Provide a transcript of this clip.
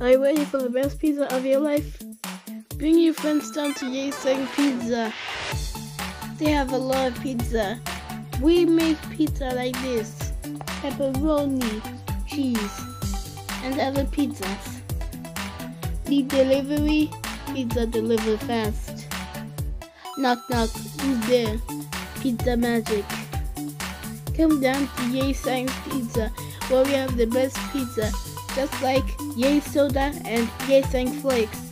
Are you ready for the best pizza of your life? Bring your friends down to Yaysign Pizza. They have a lot of pizza. We make pizza like this. Pepperoni, cheese, and other pizzas. Need delivery? Pizza deliver fast. Knock knock, who's there? Pizza magic. Come down to Science Pizza where we have the best pizza, just like Yay Soda and Yaysign Flakes.